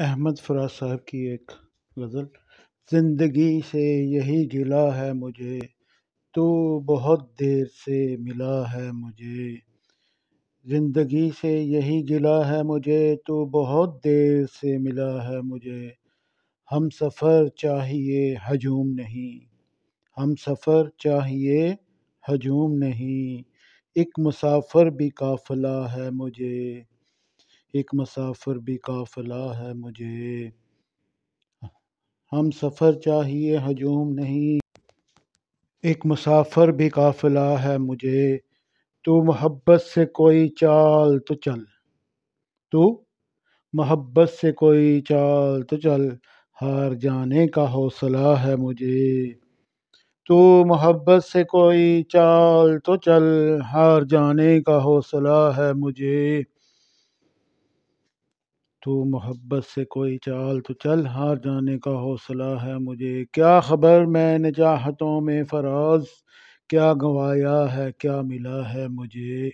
احمد فراز صاحب کی ایک غزل، زندگی سے یہی گلا ہے مجھے، تو بہت دیر سے ملا ہے مجھے۔ زندگی سے یہی گلا ہے مجھے، تو بہت دیر سے ملا ہے مجھے۔ ہم سفر چاہیے ہجوم نہیں، ہم سفر چاہیے ہجوم نہیں۔ ایک مسافر بھی قافلہ ہے مجھے۔ ایک مسافر بھی قافلہ ہے مجھے۔ ہم سفر چاہیے، ہجوم نہیں۔ ایک مسافر بھی قافلہ ہے مجھے۔ تو محبت سے کوئی چال تو چل۔ تو محبت سے کوئی چال تو چل۔ ہار جانے کا حوصلہ ہے مجھے۔ تو محبت سے کوئی چال تو چل۔ ہار جانے کا حوصلہ ہے مجھے۔ تو محبت سے کوئی چال تو چل، ہار جانے کا حوصلہ ہے مجھے۔ کیا خبر میں نے چاہتوں میں فراز؟ کیا گنوایا ہے، کیا ملا ہے مجھے؟